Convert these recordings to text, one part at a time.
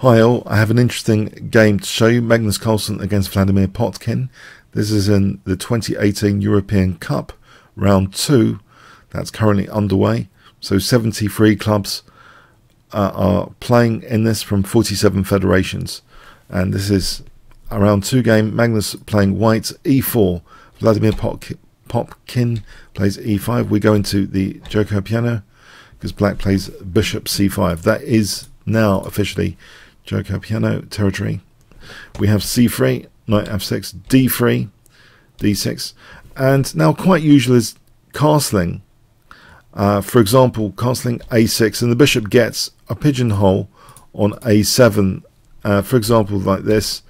Hi all, I have an interesting game to show you. Magnus Carlsen against Vladimir Potkin. This is in the 2018 European Cup, round two. That's currently underway. So 73 clubs uh, are playing in this from 47 federations. And this is a round two game. Magnus playing white, e4. Vladimir Potkin plays e5. We go into the Giuoco Piano because black plays bishop c5. That is now officially Giuoco Piano territory. We have c3, knight f6, d3, d6, and now quite usual is castling. Uh, for example, castling a6, and the bishop gets a pigeonhole on a7, uh, for example, like this,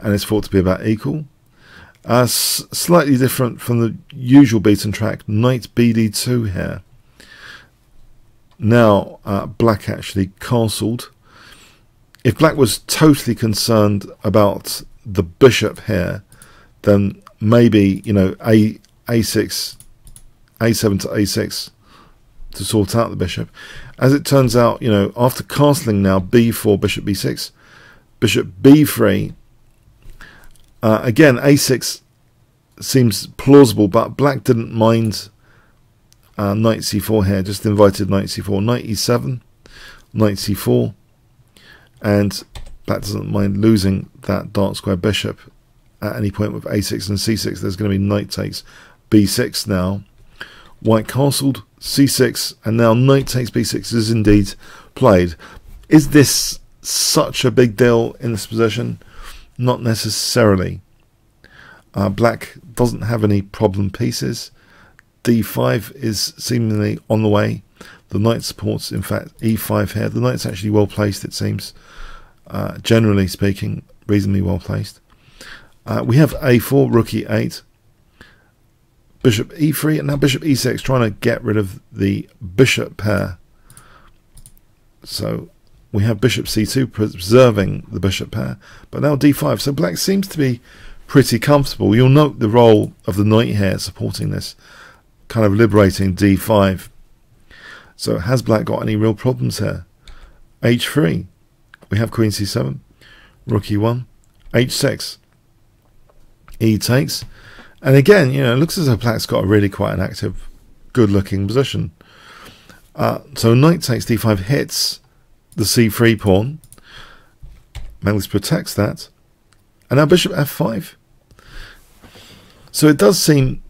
and it's thought to be about equal. Uh, slightly different from the usual beaten track, knight bd2 here. Now, uh, black actually castled if black was totally concerned about the bishop here, then maybe, you know, a a6, a7 to a6 to sort out the bishop. As it turns out, you know, after castling now b4, bishop b6, bishop b3, uh, again, a6 seems plausible, but black didn't mind uh, knight c4 here, just invited knight c4, knight e7, knight c4, and black doesn't mind losing that dark square bishop. At any point with a6 and c6 there's going to be knight takes b6 now. White castled c6 and now knight takes b6 is indeed played. Is this such a big deal in this position? Not necessarily. Uh, black doesn't have any problem pieces. D5 is seemingly on the way the knight supports, in fact, e5 here. The knight's actually well placed, it seems. Uh, generally speaking, reasonably well placed. Uh, we have a4, rook e8, bishop e3, and now bishop e6, trying to get rid of the bishop pair. So we have bishop c2 preserving the bishop pair, but now d5. So black seems to be pretty comfortable. You'll note the role of the knight here supporting this, kind of liberating d5. So has black got any real problems here? h3. We have queen c7, rook e1, h6. E takes. And again, you know, it looks as though black's got a really quite an active, good-looking position. Uh, so knight takes d5 hits the c3 pawn. Magnus protects that. And now bishop f5. So it does seem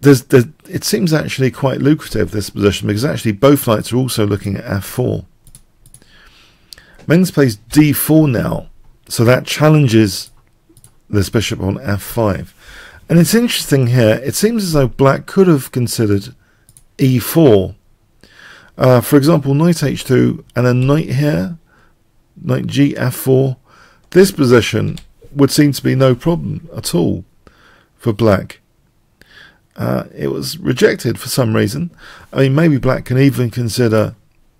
there's, it seems actually quite lucrative this position because actually both knights are also looking at f4. Men's plays d4 now, so that challenges this bishop on f5. And it's interesting here, it seems as though black could have considered e4. Uh, for example, knight h2 and a knight here, knight g f4. This position would seem to be no problem at all for black uh, it was rejected for some reason. I mean, maybe black can even consider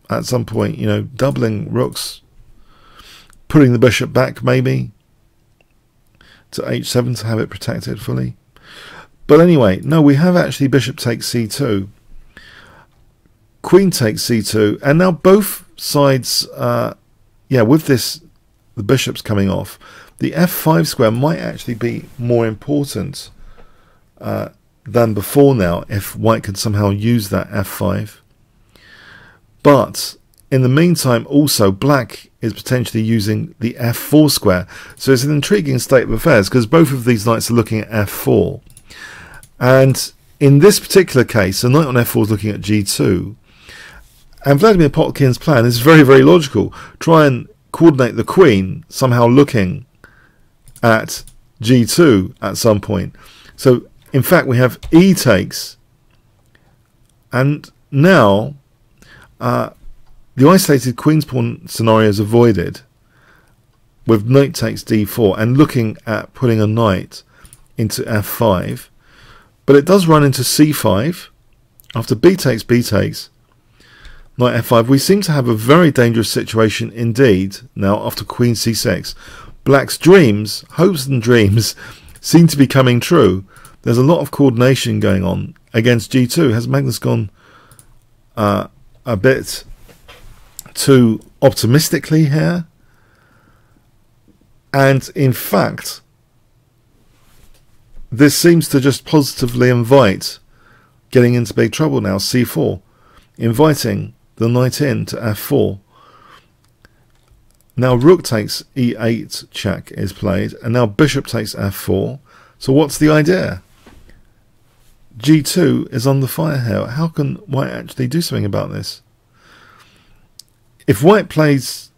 at some point, you know, doubling rooks, putting the bishop back maybe to h7 to have it protected fully. But anyway, no, we have actually bishop takes c2, queen takes c2, and now both sides, uh, yeah, with this, the bishops coming off, the f5 square might actually be more important uh, than before now if white could somehow use that f5. But in the meantime, also black is potentially using the f4 square. So it's an intriguing state of affairs because both of these knights are looking at f4. And in this particular case, a knight on f4 is looking at g2. And Vladimir Potkin's plan is very, very logical. Try and coordinate the queen somehow looking at g2 at some point. So in fact, we have E takes, and now uh, the isolated queen's pawn scenario is avoided with knight takes d4 and looking at putting a knight into f5. But it does run into c5 after b takes, b takes, knight f5. We seem to have a very dangerous situation indeed now after queen c6. Black's dreams, hopes and dreams seem to be coming true there's a lot of coordination going on against G2. Has Magnus gone uh, a bit too optimistically here? And in fact, this seems to just positively invite getting into big trouble now, c4, inviting the knight in to f4. Now rook takes e8 check is played, and now bishop takes f4. So what's the idea? G2 is on the fire here. How can white actually do something about this? If white plays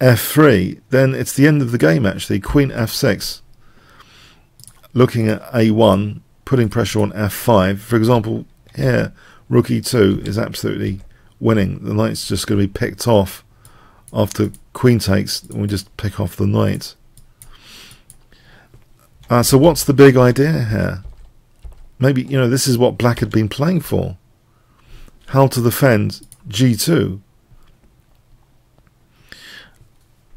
f3, then it's the end of the game actually. Queen f6. Looking at a1, putting pressure on f5. For example, here, rook e2 is absolutely winning. The knight's just going to be picked off after queen takes, and we just pick off the knight. Uh, so what's the big idea here? Maybe, you know, this is what black had been playing for. How to defend g2.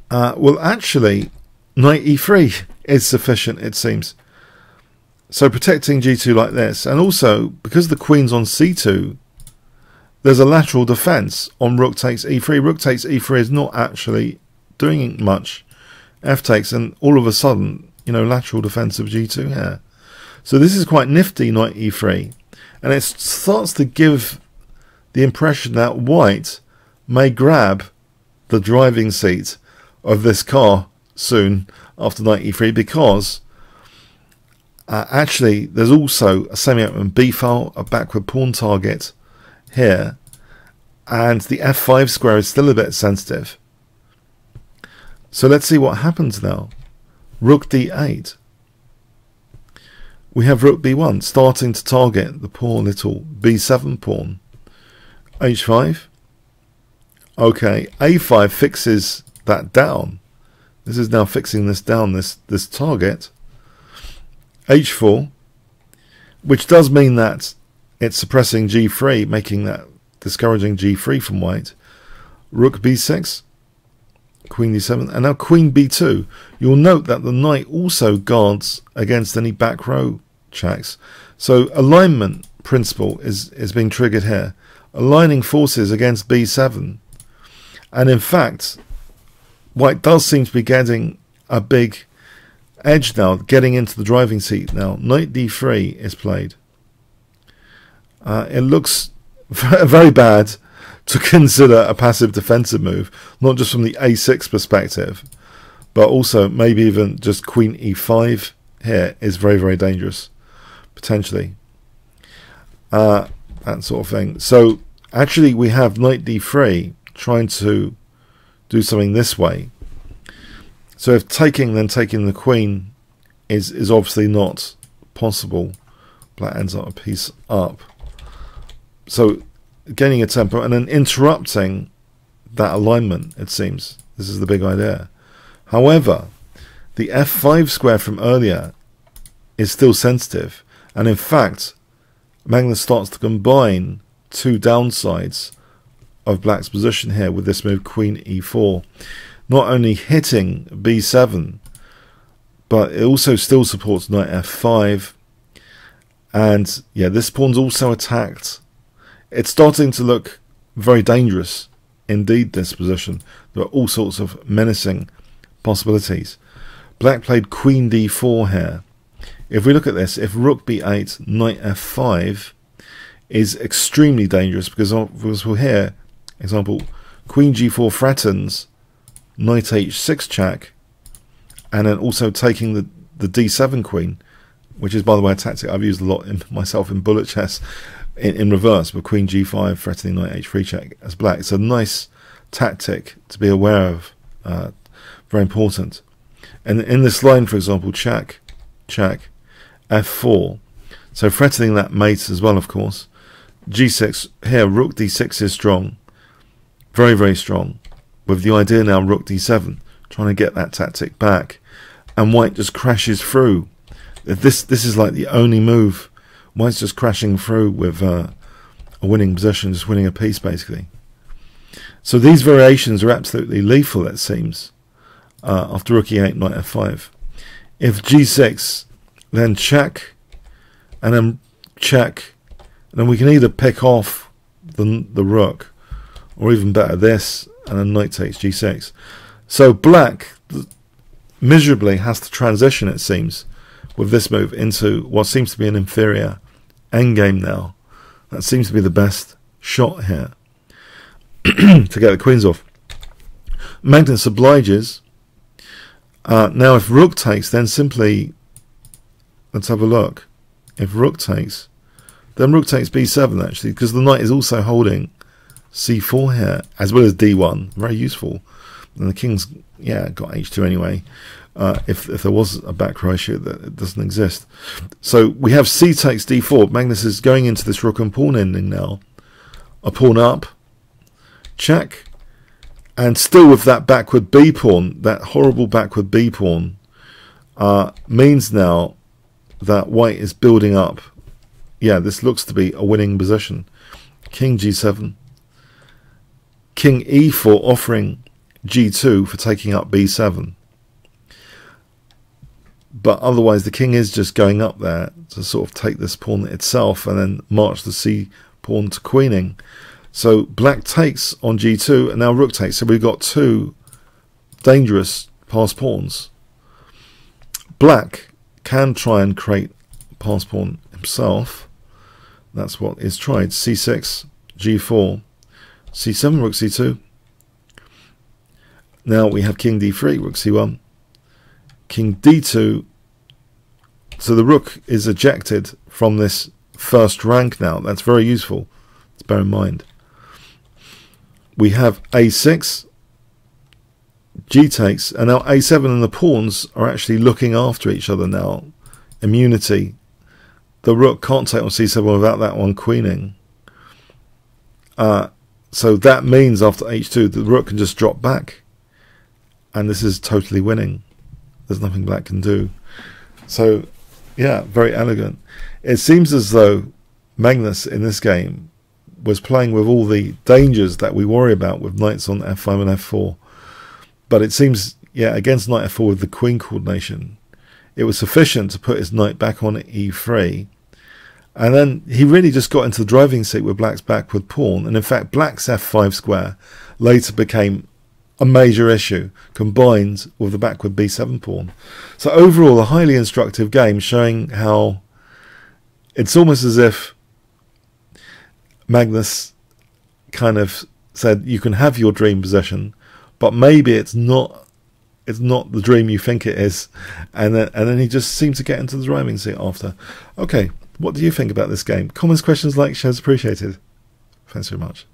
Uh, well, actually, knight e3 is sufficient, it seems. So protecting g2 like this, and also, because the queen's on c2, there's a lateral defense on rook takes e3. Rook takes e3 is not actually doing much. f takes, and all of a sudden, you know, lateral defense of g2 here. So this is quite nifty, knight e3. And it starts to give the impression that white may grab the driving seat of this car soon after knight e3 because uh, actually there's also a semi-open b file, a backward pawn target here, and the f5 square is still a bit sensitive. So let's see what happens now. Rook d8 we have rook b1 starting to target the poor little b7 pawn. h5. Okay, a5 fixes that down. This is now fixing this down, this, this target. h4, which does mean that it's suppressing g3, making that discouraging g3 from white. Rook b6, queen d7, and now queen b2. You'll note that the knight also guards against any back row checks. So alignment principle is, is being triggered here. Aligning forces against b7. And in fact, white does seem to be getting a big edge now, getting into the driving seat now. Knight d3 is played. Uh, it looks very bad to consider a passive defensive move, not just from the a6 perspective, but also maybe even just queen e5 here is very, very dangerous, potentially. Uh, that sort of thing. So actually we have knight d3 trying to do something this way. So if taking, then taking the queen is, is obviously not possible. Black ends up a piece up. So gaining a tempo and then interrupting that alignment, it seems. This is the big idea. However, the f5 square from earlier is still sensitive. And in fact, Magnus starts to combine two downsides of black's position here with this move queen e4. Not only hitting b7, but it also still supports knight f5. And yeah, this pawn's also attacked it's starting to look very dangerous indeed, this position. There are all sorts of menacing possibilities. Black played queen d4 here. If we look at this, if rook b8, knight f5 is extremely dangerous because, as we'll hear, example, queen g4 threatens, knight h6 check, and then also taking the, the d7 queen, which is, by the way, a tactic I've used a lot in, myself in bullet chess in, in reverse with queen g5 threatening knight h3 check as black. It's a nice tactic to be aware of, uh, very important. And in this line, for example, check, check, f4, so threatening that mate as well, of course. g6, here, rook d6 is strong, very, very strong, with the idea now rook d7, trying to get that tactic back. And white just crashes through. This, this is like the only move White's just crashing through with uh, a winning position, just winning a piece basically. So these variations are absolutely lethal, it seems, uh, after rook e8, knight f5. If g6, then check, and then check, and then we can either pick off the, the rook, or even better, this, and then knight takes g6. So black miserably has to transition, it seems, with this move into what seems to be an inferior endgame now. That seems to be the best shot here to get the queens off. Magnus obliges. Uh, now, if rook takes, then simply let's have a look. If rook takes, then rook takes b7 actually, because the knight is also holding c4 here, as well as d1. Very useful. And the king's, yeah, got h2 anyway. Uh, if, if there was a back row issue, that it doesn't exist. So we have c takes d4. Magnus is going into this rook and pawn ending now. A pawn up. Check. And still with that backward b pawn, that horrible backward b pawn, uh, means now that white is building up. Yeah, this looks to be a winning position. King g7. King e4 offering g2 for taking up b7. But otherwise, the king is just going up there to sort of take this pawn itself and then march the c pawn to queening. So black takes on g2 and now rook takes. So we've got two dangerous passed pawns. Black can try and create pass pawn himself. That's what is tried. c6, g4, c7, rook c2. Now we have king d3, rook c1, king d2. So the rook is ejected from this first rank now. That's very useful. Let's bear in mind. We have a6, g takes, and now a7 and the pawns are actually looking after each other now. Immunity. The rook can't take on c7 without that one queening. Uh, so that means after h2 the rook can just drop back and this is totally winning. There's nothing black can do. So, yeah, very elegant. It seems as though Magnus in this game was playing with all the dangers that we worry about with knights on f5 and f4. But it seems, yeah, against knight f4 with the queen coordination, it was sufficient to put his knight back on e3. And then he really just got into the driving seat with black's backward pawn. And in fact, black's f5 square later became a major issue combined with the backward b7 pawn. So overall, a highly instructive game showing how it's almost as if Magnus kind of said you can have your dream possession, but maybe it's not it's not the dream you think it is, and then and then he just seems to get into the driving seat after. Okay, what do you think about this game? Comments, questions, likes, shares appreciated. Thanks very much.